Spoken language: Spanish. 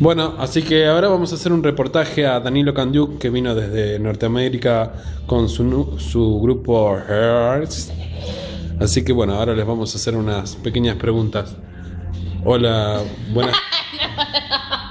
Bueno, así que ahora vamos a hacer un reportaje a Danilo Candiuk que vino desde Norteamérica con su, su grupo Hertz. Así que bueno, ahora les vamos a hacer unas pequeñas preguntas. Hola, buenas.